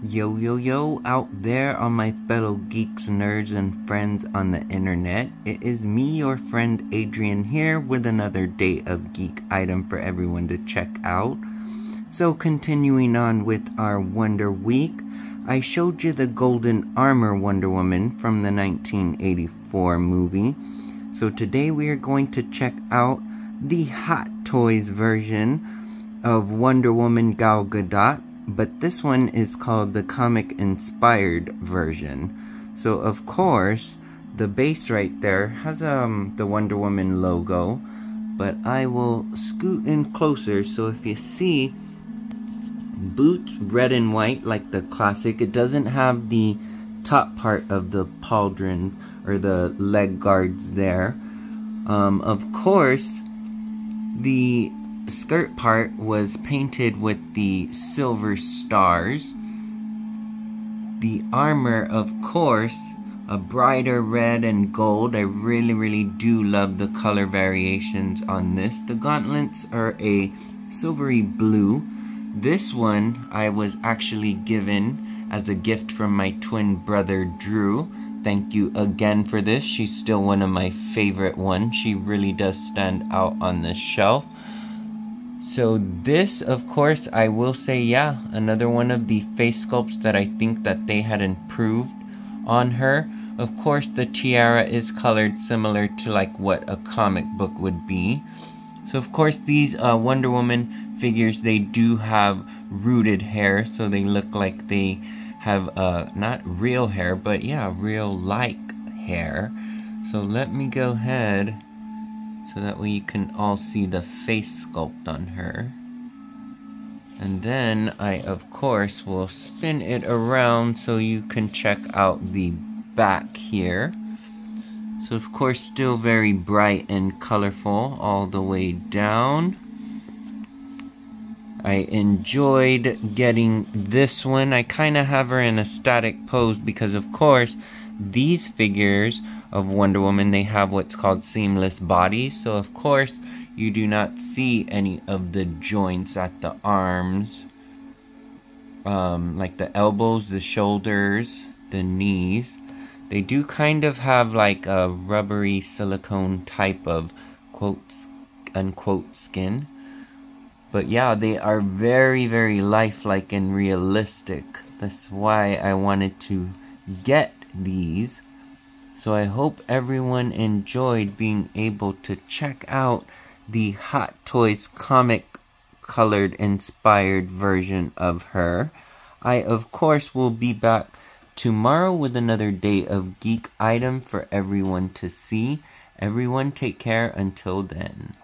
Yo, yo, yo, out there on my fellow geeks, nerds, and friends on the internet. It is me, your friend Adrian, here with another day of geek item for everyone to check out. So, continuing on with our Wonder Week, I showed you the Golden Armor Wonder Woman from the 1984 movie. So, today we are going to check out the Hot Toys version of Wonder Woman Gal Gadot but this one is called the comic inspired version. So of course, the base right there has um the Wonder Woman logo, but I will scoot in closer so if you see boots red and white like the classic, it doesn't have the top part of the pauldron or the leg guards there. Um, of course, the skirt part was painted with the silver stars. The armor, of course, a brighter red and gold. I really, really do love the color variations on this. The gauntlets are a silvery blue. This one I was actually given as a gift from my twin brother Drew. Thank you again for this. She's still one of my favorite ones. She really does stand out on this shelf. So this, of course, I will say, yeah, another one of the face sculpts that I think that they had improved on her. Of course, the tiara is colored similar to like what a comic book would be. So of course, these uh, Wonder Woman figures, they do have rooted hair, so they look like they have uh, not real hair, but yeah, real like hair. So let me go ahead so that way you can all see the face sculpt on her. And then I, of course, will spin it around so you can check out the back here. So, of course, still very bright and colorful all the way down. I enjoyed getting this one. I kind of have her in a static pose because, of course, these figures of Wonder Woman, they have what's called seamless bodies. So, of course, you do not see any of the joints at the arms. Um, like the elbows, the shoulders, the knees. They do kind of have like a rubbery silicone type of quote unquote skin. But yeah, they are very, very lifelike and realistic. That's why I wanted to get these. So I hope everyone enjoyed being able to check out the Hot Toys comic colored inspired version of her. I of course will be back tomorrow with another day of geek item for everyone to see. Everyone take care until then.